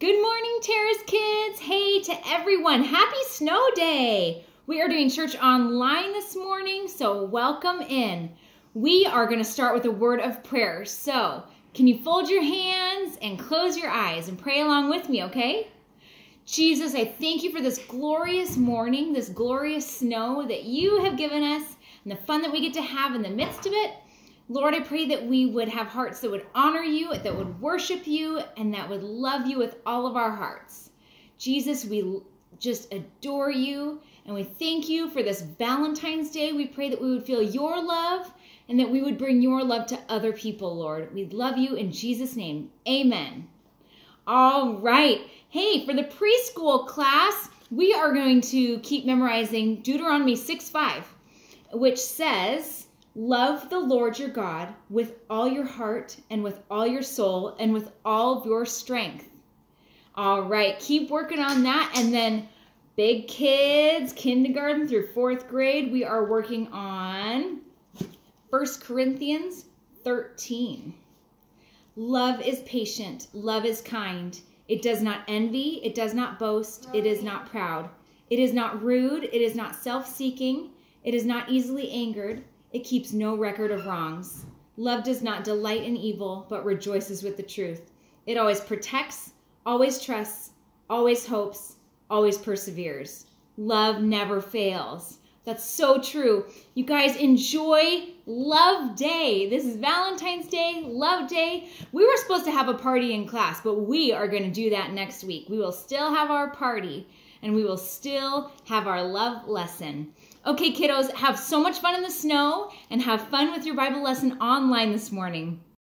Good morning, Terrace kids. Hey to everyone. Happy snow day. We are doing church online this morning, so welcome in. We are going to start with a word of prayer. So, can you fold your hands and close your eyes and pray along with me, okay? Jesus, I thank you for this glorious morning, this glorious snow that you have given us, and the fun that we get to have in the midst of it. Lord, I pray that we would have hearts that would honor you, that would worship you, and that would love you with all of our hearts. Jesus, we just adore you and we thank you for this Valentine's Day. We pray that we would feel your love and that we would bring your love to other people, Lord. We love you in Jesus' name. Amen. All right. Hey, for the preschool class, we are going to keep memorizing Deuteronomy 6 5, which says, Love the Lord your God with all your heart and with all your soul and with all of your strength. All right, keep working on that. And then, big kids, kindergarten through fourth grade, we are working on First Corinthians 13. Love is patient, love is kind. It does not envy, it does not boast, it is not proud. It is not rude, it is not self seeking, it is not easily angered. It keeps no record of wrongs. Love does not delight in evil, but rejoices with the truth. It always protects, always trusts, always hopes, always perseveres. Love never fails. That's so true. You guys enjoy Love Day. This is Valentine's Day, Love Day. We were supposed to have a party in class, but we are going to do that next week. We will still have our party and we will still have our love lesson. Okay, kiddos, have so much fun in the snow and have fun with your Bible lesson online this morning.